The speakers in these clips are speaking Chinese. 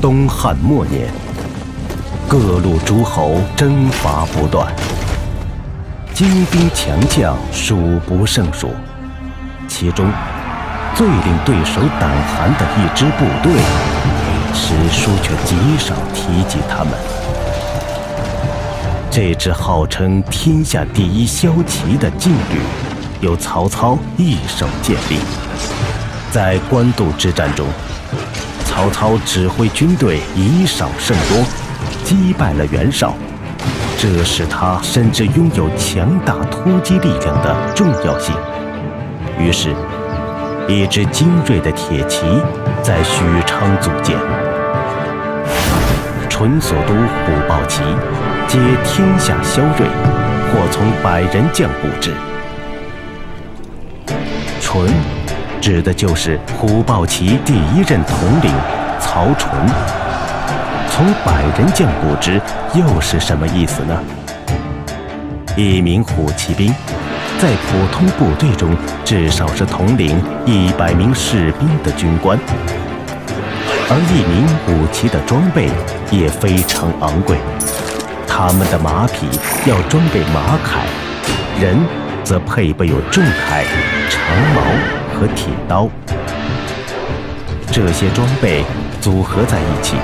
东汉末年，各路诸侯征伐不断，精兵强将数不胜数。其中最令对手胆寒的一支部队，史书却极少提及他们。这支号称天下第一骁骑的劲旅，由曹操一手建立。在官渡之战中，曹操指挥军队以少胜多，击败了袁绍，这使他深知拥有强大突击力量的重要性。于是，一支精锐的铁骑在许昌组建。淳所督虎豹骑皆天下骁锐，或从百人将布置。淳。指的就是虎豹骑第一任统领曹纯。从百人将不知又是什么意思呢？一名虎骑兵，在普通部队中至少是统领一百名士兵的军官，而一名虎骑的装备也非常昂贵，他们的马匹要装备马铠，人则配备有重铠、长矛。和铁刀，这些装备组合在一起，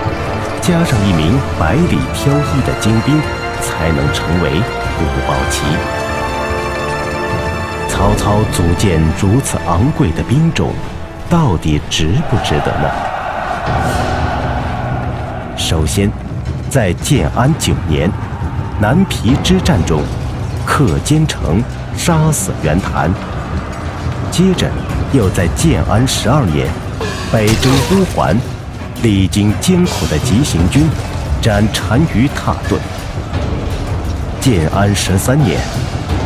加上一名百里挑一的精兵，才能成为虎豹骑。曹操组建如此昂贵的兵种，到底值不值得呢？首先，在建安九年南皮之战中，克坚城，杀死袁谭。接着。又在建安十二年，北征乌桓，历经艰苦的急行军，斩单于蹋顿。建安十三年，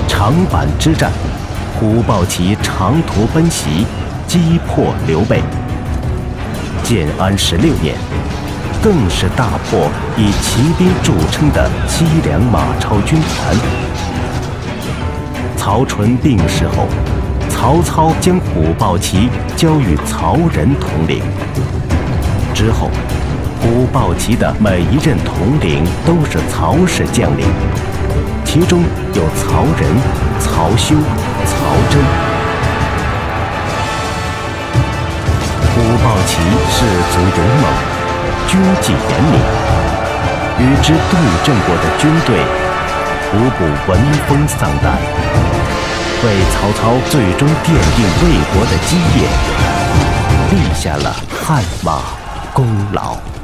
长坂之战，虎豹骑长途奔袭，击破刘备。建安十六年，更是大破以骑兵著称的西凉马超军团。曹纯病逝后。曹操将虎豹骑交予曹仁统领。之后，虎豹骑的每一任统领都是曹氏将领，其中有曹仁、曹休、曹真。虎豹骑士卒勇猛，军纪严明，与之对阵过的军队，无不闻风丧胆。为曹操最终奠定魏国的基业立下了汗马功劳。